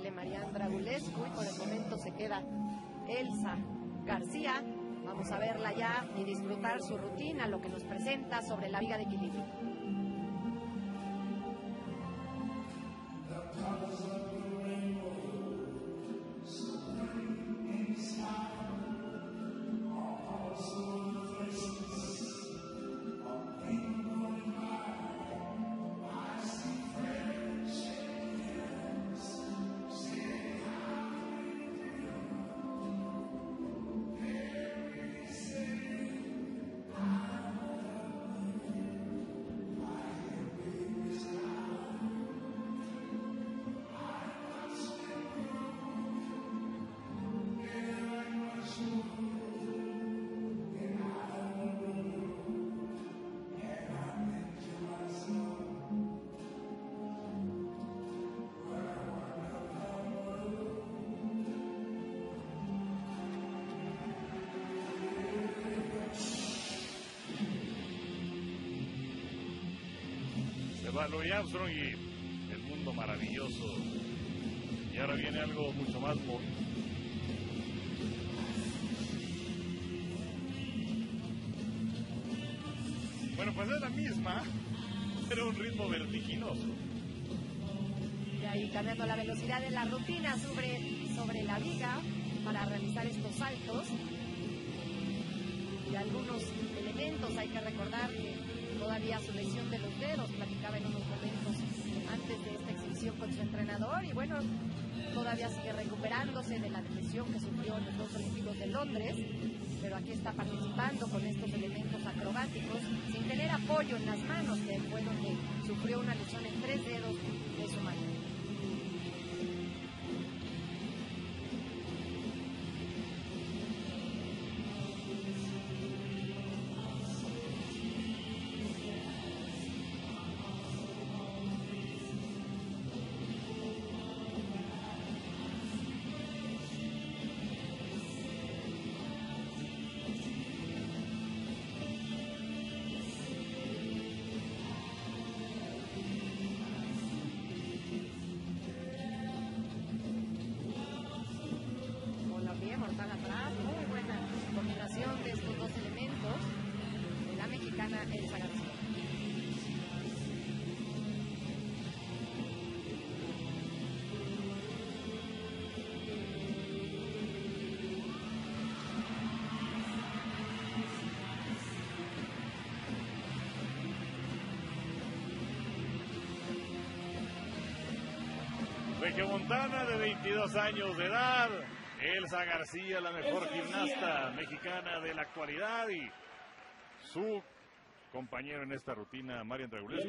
Sale Marian Dragulescu y por el momento se queda Elsa García. Vamos a verla ya y disfrutar su rutina, lo que nos presenta sobre la viga de equilibrio. Se va Louis Armstrong y el mundo maravilloso. Y ahora viene algo mucho más bonito. Bueno, pues es la misma, pero un ritmo vertiginoso. Y ahí cambiando la velocidad de la rutina sobre, sobre la viga para realizar estos saltos. Y algunos elementos hay que recordar que todavía su lesión de los dedos, y bueno, todavía sigue recuperándose de la lesión que sufrió en los Juegos Olímpicos de Londres, pero aquí está participando con estos elementos acrobáticos sin tener apoyo en las manos, que fue donde sufrió una lesión en tres dedos de su mano. García. Regiomontana de 22 años de edad. Elsa García, la mejor gimnasta mexicana de la actualidad y su compañero en esta rutina, Marian Dragulescu.